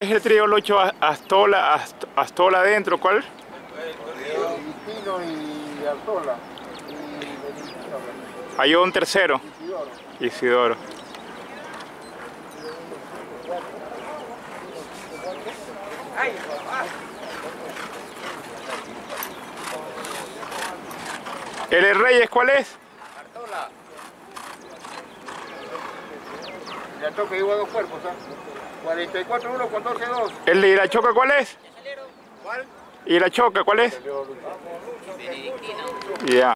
es el trío 8 Astola, Ast- Astola adentro? ¿Cuál? Pino y Artola. Y Hay un tercero, Isidoro. Isidoro. ¿El de Reyes cuál es? Artola. Ya toca igual dos cuerpos, ¿ah? 44 1 con 12 2. ¿El de Irachoca cuál es? ¿Cuál? ¿Y la choca cuál es? Ya.